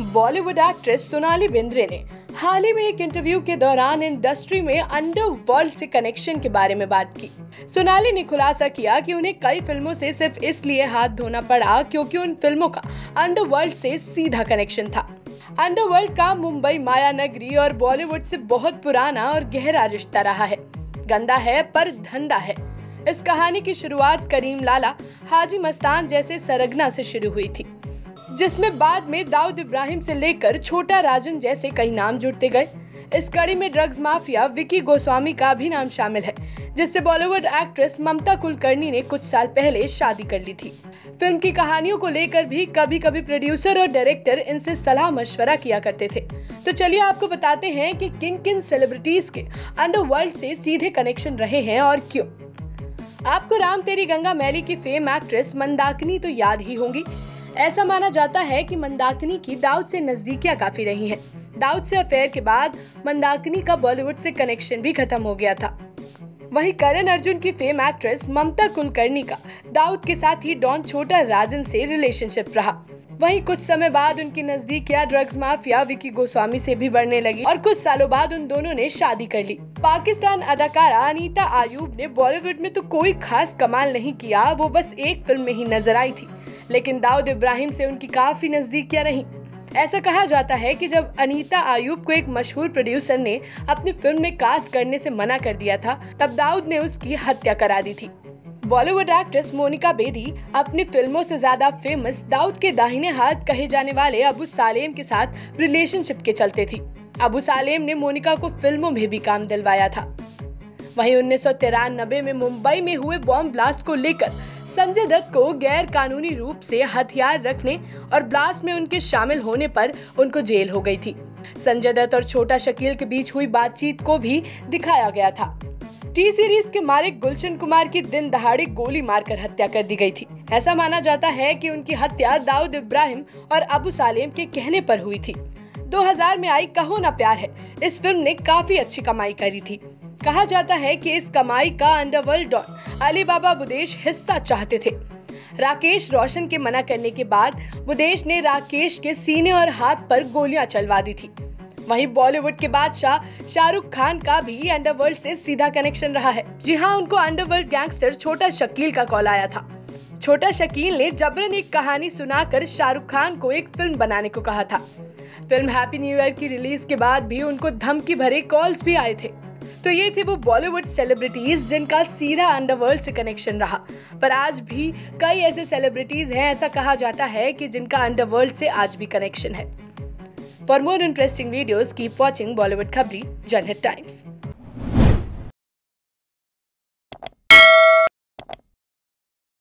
Bollywood actress Sonali Bindre ने हाल ही में एक इंटरव्यू के दौरान इंडस्ट्री में अंडरवर्ल्ड से कनेक्शन के बारे में बात की। सोनाली ने खुलासा किया कि उन्हें कई फ़िल्मों से सिर्फ़ इसलिए हाथ धोना पड़ा क्योंकि उन फ़िल्मों का अंडरवर्ल्ड से सीधा कनेक्शन था। अंडरवर्ल्ड का मुंबई माया नगरी और बॉलीवुड से बहुत पुराना और गहरा रिश्ता रहा है। गंदा है, पर धंधा है। इस कहानी की शुरुआत करीम लाला हाजी मस्तान जैसे सरगना से शुरू हुई थी। जिसमें बाद में दाऊद इब्राहिम से लेकर छोटा राजन जैसे कई नाम जुड़ते गए। इस कड़ी में ड्रग्स माफिया विकी गोस्वामी का भी नाम शामिल है, जिससे बॉलीवुड एक्ट्रेस ममता कुलकर्णी ने कुछ साल पहले शादी कर ली थी। फ़िल्म की कहानियों को लेकर भी कभी कभी प्रोड्यूसर और डायरेक्टर इनसे सलाह मशवरा किया करते थे। तो चलिए आपको बताते हैं कि किन किन सेलिब्रिटीज के अंडरवर्ल्ड से सीधे कनेक्शन रहे हैं और क्यों। आपको राम तेरी गंगा मैली की फेम एक्ट्रेस मंदाकिनी तो याद ही होंगी। ऐसा माना जाता है कि मंदाकिनी की दाऊद से नजदीकियाँ काफ़ी रही हैं। दाऊद से अफेयर के बाद मंदाकिनी का बॉलीवुड से कनेक्शन भी खत्म हो गया था। वहीं करण अर्जुन की फेम एक्ट्रेस ममता कुलकर्णी का दाऊद के साथ ही डॉन छोटा राजन से रिलेशनशिप रहा। वहीं कुछ समय बाद उनकी नजदीकियाँ ड्रग्स माफिया विकी गोस्वामी से भी बढ़ने लगी और कुछ सालों बाद उन दोनों ने शादी कर ली। पाकिस्तान अदाकारा अनीता आयूब ने बॉलीवुड में तो कोई खास कमाल नहीं किया, वो बस एक फ़िल्म में ही नज़र आई थी। लेकिन दाऊद इब्राहिम से उनकी काफ़ी नजदीकियाँ रही। ऐसा कहा जाता है कि जब अनीता आयूब को एक मशहूर प्रोड्यूसर ने अपनी फ़िल्म में कास्ट करने से मना कर दिया था, तब दाऊद ने उसकी हत्या करा दी थी। बॉलीवुड एक्ट्रेस मोनिका बेदी अपनी फ़िल्मों से ज़्यादा फ़ेमस दाऊद के दाहिने हाथ कहे जाने वाले अबू सालेम के साथ रिलेशनशिप के चलते थी। अबू सालेम ने मोनिका को फ़िल्मों में भी काम दिलवाया था। वहीं उन्नीस में मुंबई में हुए बॉम्ब ब्लास्ट को लेकर संजय दत्त को गैर कानूनी रूप से हथियार रखने और ब्लास्ट में उनके शामिल होने पर उनको जेल हो गई थी। संजय दत्त और छोटा शकील के बीच हुई बातचीत को भी दिखाया गया था। टी सीरीज़ के मालिक गुलशन कुमार की दिन दहाड़ी गोली मारकर हत्या कर दी गई थी। ऐसा माना जाता है कि उनकी हत्या दाऊद इब्राहिम और अबू सालेम के कहने पर हुई थी। 2000 में आई कहो ना प्यार है। इस फ़िल्म ने काफ़ी अच्छी कमाई करी थी। कहा जाता है कि इस कमाई का अंडरवर्ल्ड डॉन अली बाबा बुदेश हिस्सा चाहते थे। राकेश रोशन के मना करने के बाद बुदेश ने राकेश के सीने और हाथ पर गोलियाँ चलवा दी थी। वहीं बॉलीवुड के बादशाह शाहरुख खान का भी अंडरवर्ल्ड से सीधा कनेक्शन रहा है। जी हाँ उनको अंडरवर्ल्ड गैंगस्टर छोटा शकील का कॉल आया था। छोटा शकील ने जबरन एक कहानी सुनाकर शाहरुख खान को एक फ़िल्म बनाने को कहा था। फ़िल्म हैप्पी न्यू ईयर की रिलीज़ के बाद भी उनको धमकी भरे कॉल्स भी आए थे। तो ये थे वो बॉलीवुड सेलिब्रिटीज जिनका सीधा अंडरवर्ल्ड से कनेक्शन रहा। पर आज भी कई ऐसे सेलिब्रिटीज हैं, ऐसा कहा जाता है कि जिनका अंडरवर्ल्ड से आज भी कनेक्शन है। For more interesting videos keep watching Bollywood Khabri Janhit Times